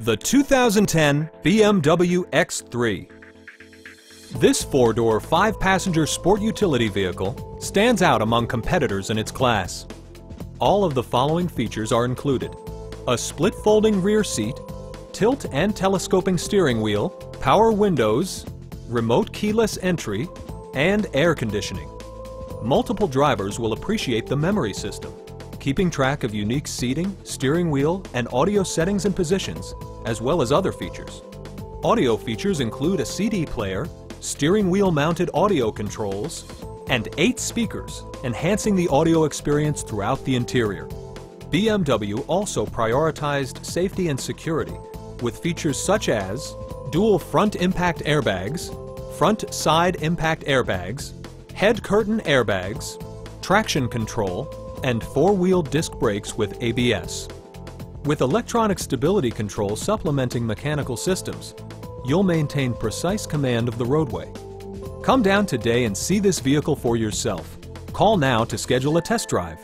The 2010 BMW X3. This four-door, five-passenger sport utility vehicle stands out among competitors in its class. All of the following features are included. A split folding rear seat, tilt and telescoping steering wheel, power windows, remote keyless entry, and air conditioning. Multiple drivers will appreciate the memory system, keeping track of unique seating, steering wheel, and audio settings and positions, as well as other features. Audio features include a CD player, steering wheel mounted audio controls, and eight speakers, enhancing the audio experience throughout the interior. BMW also prioritized safety and security with features such as dual front impact airbags, front side impact airbags, head curtain airbags, traction control, and four-wheel disc brakes with ABS. With electronic stability control supplementing mechanical systems, you'll maintain precise command of the roadway. Come down today and see this vehicle for yourself. Call now to schedule a test drive.